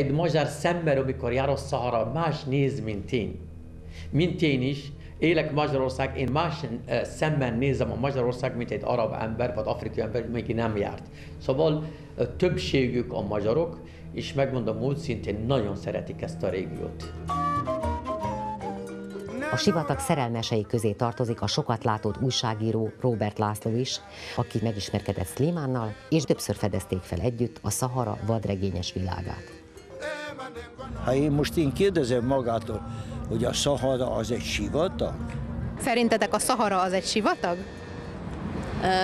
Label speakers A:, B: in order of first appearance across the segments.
A: egy magyar szemmel, amikor jár a Szahara, más néz, mint én. Mint én is, élek Magyarország, én más eh, szemmel nézem a Magyarország, mint egy arab ember, vagy afrikai ember, még nem járt. Szóval eh, többségük a magyarok, és megmondom úgy szintén, nagyon szeretik ezt a régiót.
B: A sivatag szerelmesei közé tartozik a sokat látott újságíró Robert László is, aki megismerkedett Slimánnal, és többször fedezték fel együtt a Szahara vadregényes világát.
C: Ha én most én kérdezem magától, hogy a Szahara az egy sivatag?
D: Szerintetek a Szahara az egy sivatag?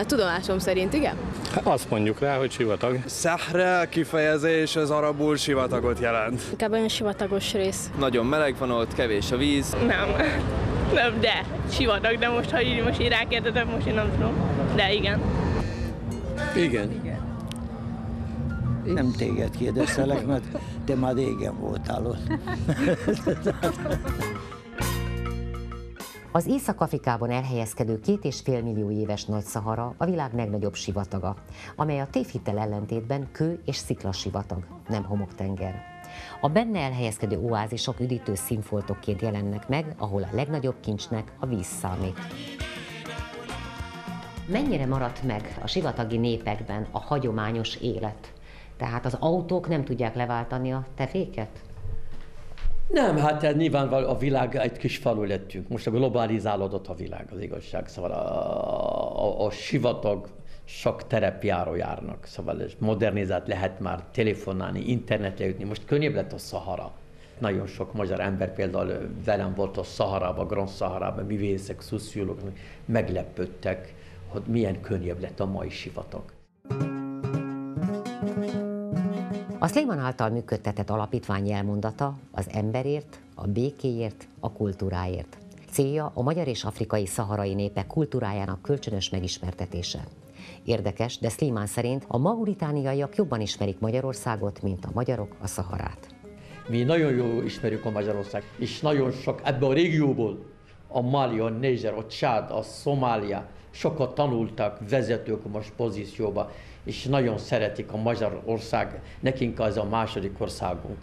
E: Tudomásom szerint igen.
F: Azt mondjuk rá, hogy sivatag.
G: Szahra kifejezés az arabul sivatagot jelent.
H: Inkább olyan sivatagos rész.
G: Nagyon meleg van ott, kevés a víz.
I: Nem, nem, de sivatag, de most ha így most így rákérdetem, most én nem tudom. De igen.
A: Igen.
C: Nem téged kérdeztelek, mert te már régen voltál ott.
B: Az Észak-Afrikában elhelyezkedő két és fél millió éves Nagy-Szahara a világ legnagyobb sivataga, amely a tévhitel ellentétben kő és sivatag, nem homoktenger. A benne elhelyezkedő oázisok üdítő színfoltokként jelennek meg, ahol a legnagyobb kincsnek a víz számít. Mennyire maradt meg a sivatagi népekben a hagyományos élet? Tehát az autók nem tudják leváltani a tevéket?
A: Nem, hát ez nyilvánvaló a világ egy kis falu lettünk. Most a globalizálódott a világ, az igazság. Szóval a, a, a sivatag sok terepjáról járnak, szóval modernizált lehet már telefonálni, internetre jutni. Most könnyebb lett a Szahara. Nagyon sok magyar ember például velem volt a Szaharában, Grand Szaharában, művészek, szuszjulók, meglepődtek, hogy milyen könnyebb lett a mai sivatag.
B: A Szléman által működtetett alapítvány elmondata az emberért, a békéért, a kultúráért. Célja a magyar és afrikai szaharai népek kultúrájának kölcsönös megismertetése. Érdekes, de Szlimán szerint a mauritániaiak jobban ismerik Magyarországot, mint a magyarok a Szaharát.
A: Mi nagyon jól ismerjük a Magyarország, és nagyon sok ebből a régióból, a Mali, a Niger, a Csád, a Szomália, sokat tanultak vezetők most pozícióba, és nagyon szeretik a Magyarország, nekünk az a második országunk.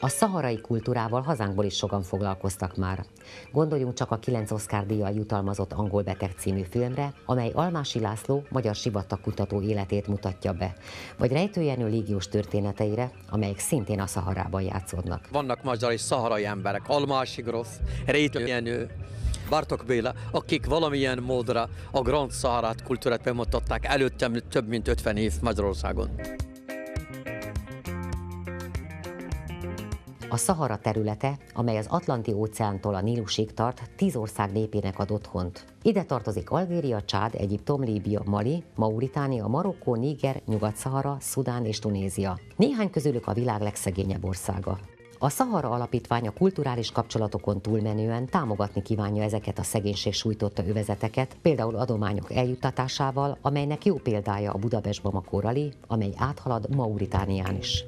B: A szaharai kultúrával hazánkból is sokan foglalkoztak már. Gondoljunk csak a 9 Oscar díjjal jutalmazott Angol Beteg című filmre, amely Almási László magyar sivatagkutató életét mutatja be, vagy Rejtőjenő légiós történeteire, amelyek szintén a Szaharában játszódnak.
A: Vannak magyar és szaharai emberek, Almási Grosz, Rejtőjenő, Bartok Béla, akik valamilyen módra a Grand Szaharát kultúrát bemutatták előttem több mint 50 év Magyarországon.
B: A Szahara területe, amely az Atlanti óceántól a Nílusig tart, tíz ország népének ad otthont. Ide tartozik Algéria, Csád, Egyiptom, Líbia, Mali, Mauritánia, Marokkó, Níger, Nyugat-Szahara, Szudán és Tunézia. Néhány közülük a világ legszegényebb országa. A Szahara Alapítvány a kulturális kapcsolatokon túlmenően támogatni kívánja ezeket a szegénység sújtotta övezeteket, például adományok eljuttatásával, amelynek jó példája a Budapest Bamako Rally, amely áthalad Mauritánián is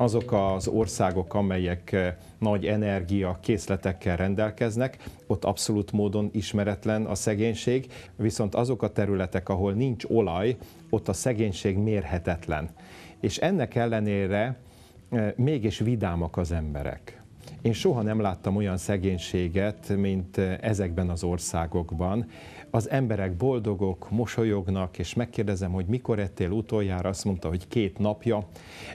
J: azok az országok, amelyek eh, nagy energia készletekkel rendelkeznek, ott abszolút módon ismeretlen a szegénység, viszont azok a területek, ahol nincs olaj, ott a szegénység mérhetetlen. És ennek ellenére mégis vidámak az emberek. Én soha nem láttam olyan szegénységet, mint eh, ezekben az országokban az emberek boldogok, mosolyognak, és megkérdezem, hogy mikor ettél utoljára, azt mondta, hogy két napja.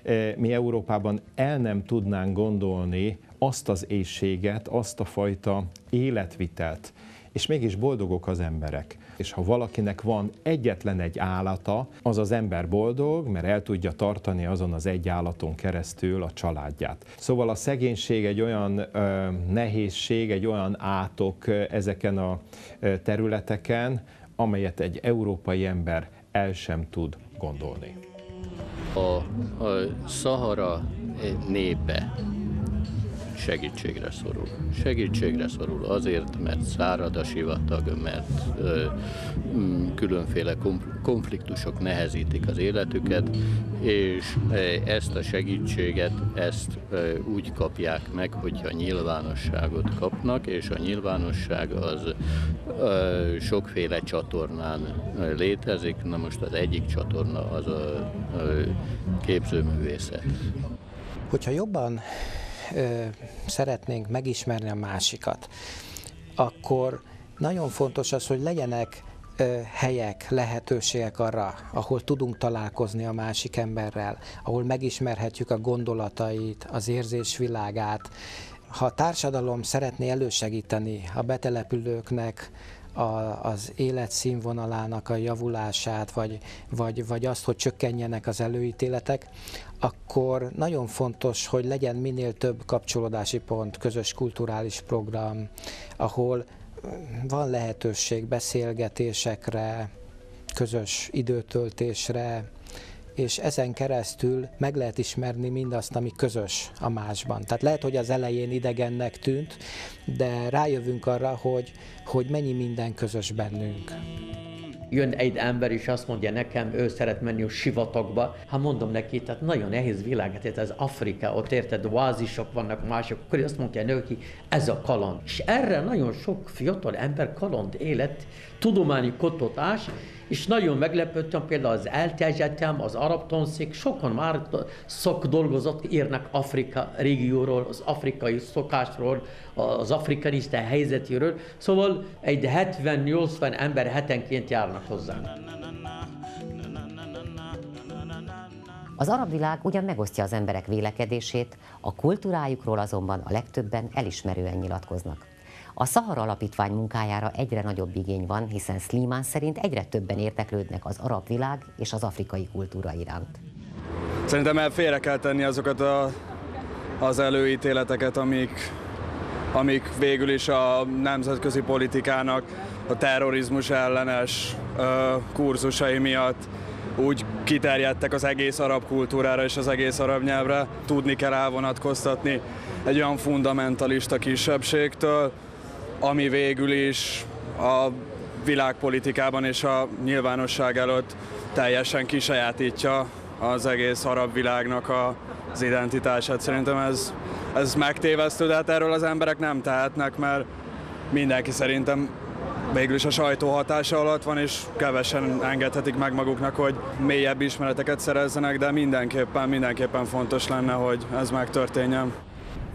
J: E, mi Európában el nem tudnánk gondolni azt az éjséget, azt a fajta életvitelt, és mégis boldogok az emberek. És ha valakinek van egyetlen egy állata, az az ember boldog, mert el tudja tartani azon az egy állaton keresztül a családját. Szóval a szegénység egy olyan ö, nehézség, egy olyan átok ezeken a területeken, amelyet egy európai ember el sem tud gondolni.
F: A, a Szahara népe
E: segítségre szorul. Segítségre szorul azért, mert szárad a sivatag, mert ö, mm, különféle konfliktusok nehezítik az életüket, és ezt a segítséget, ezt úgy kapják meg, hogyha nyilvánosságot kapnak, és a nyilvánosság az sokféle csatornán létezik. Na most az egyik csatorna az a képzőművészet.
K: Hogyha jobban ö, szeretnénk megismerni a másikat, akkor nagyon fontos az, hogy legyenek helyek, lehetőségek arra, ahol tudunk találkozni a másik emberrel, ahol megismerhetjük a gondolatait, az érzésvilágát. Ha a társadalom szeretné elősegíteni a betelepülőknek a, az életszínvonalának a javulását, vagy, vagy, vagy azt, hogy csökkenjenek az előítéletek, akkor nagyon fontos, hogy legyen minél több kapcsolódási pont, közös kulturális program, ahol van lehetőség beszélgetésekre, közös időtöltésre, és ezen keresztül meg lehet ismerni mindazt, ami közös a másban. Tehát lehet, hogy az elején idegennek tűnt, de rájövünk arra, hogy, hogy mennyi minden közös bennünk
A: jön egy ember, és azt mondja nekem, ő szeret menni a sivatagba, ha mondom neki, tehát nagyon nehéz világ, hát ez Afrika, ott érted, oázisok vannak, mások, akkor azt mondja neki, ez a kaland. És erre nagyon sok fiatal ember kaland élet, tudományi kutatás, és nagyon meglepődtem, például az ELTE Egyetem, az Arab Tanszék, sokan már szakdolgozat írnak Afrika régióról, az afrikai szokásról, az afrikanista helyzetéről, szóval egy 70-80 ember hetenként járnak hozzánk.
B: Az arab világ ugyan megosztja az emberek vélekedését, a kultúrájukról azonban a legtöbben elismerően nyilatkoznak. A Szahara Alapítvány munkájára egyre nagyobb igény van, hiszen Slimán szerint egyre többen érteklődnek az arab világ és az afrikai kultúra iránt.
G: Szerintem el félre kell tenni azokat a, az előítéleteket, amik, amik végül is a nemzetközi politikának a terrorizmus ellenes ö, kurzusai miatt úgy kiterjedtek az egész arab kultúrára és az egész arab nyelvre. Tudni kell elvonatkoztatni egy olyan fundamentalista kisebbségtől, ami végül is a világpolitikában és a nyilvánosság előtt teljesen kisajátítja az egész arab világnak a, az identitását. Szerintem ez, ez megtévesztő, de hát erről az emberek nem tehetnek, mert mindenki szerintem végül is a sajtó hatása alatt van, és kevesen engedhetik meg maguknak, hogy mélyebb ismereteket szerezzenek, de mindenképpen, mindenképpen fontos lenne, hogy ez megtörténjen.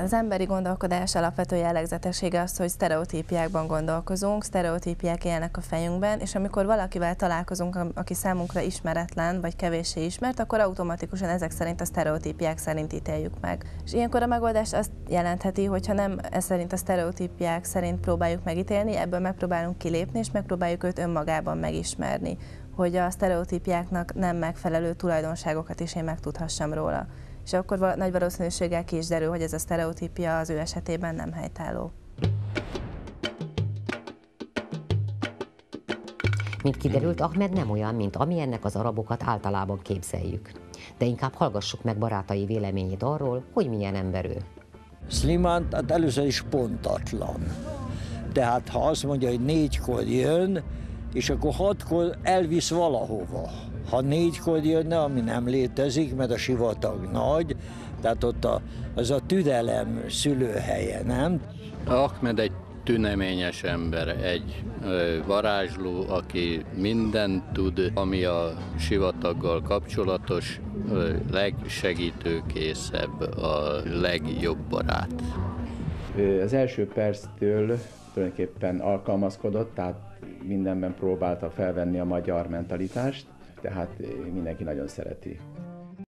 H: Az emberi gondolkodás alapvető jellegzetessége az, hogy sztereotípiákban gondolkozunk, sztereotípiák élnek a fejünkben, és amikor valakivel találkozunk, aki számunkra ismeretlen, vagy kevéssé ismert, akkor automatikusan ezek szerint a sztereotípiák szerint ítéljük meg. És ilyenkor a megoldás azt jelentheti, hogy ha nem ez szerint a sztereotípiák szerint próbáljuk megítélni, ebből megpróbálunk kilépni, és megpróbáljuk őt önmagában megismerni, hogy a sztereotípiáknak nem megfelelő tulajdonságokat is én megtudhassam róla és akkor nagy valószínűséggel ki is derül, hogy ez a sztereotípia az ő esetében nem helytálló.
B: Mint kiderült, Ahmed nem olyan, mint amilyennek az arabokat általában képzeljük. De inkább hallgassuk meg barátai véleményét arról, hogy milyen ember ő.
C: Slimán hát először is pontatlan. De hát ha azt mondja, hogy négykor jön, és akkor hatkor elvisz valahova ha négykor jönne, ami nem létezik, mert a sivatag nagy, tehát ott a, az a tüdelem szülőhelye, nem?
E: Ahmed egy tüneményes ember, egy varázsló, aki mindent tud, ami a sivataggal kapcsolatos, legsegítőkészebb, a legjobb barát.
L: Az első perctől tulajdonképpen alkalmazkodott, tehát mindenben próbálta felvenni a magyar mentalitást, tehát mindenki nagyon szereti